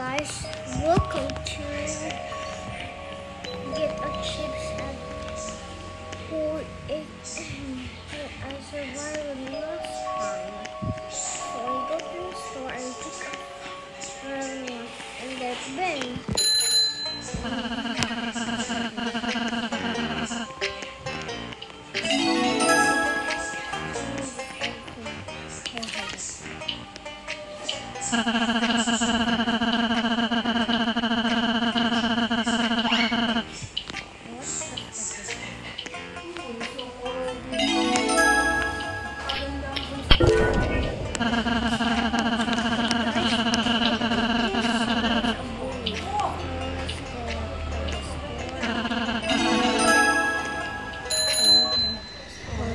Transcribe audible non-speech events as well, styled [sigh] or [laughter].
guys, welcome to get a chips at who it I survived last time. So I go to the store and pick up um, and there's Ben. [laughs]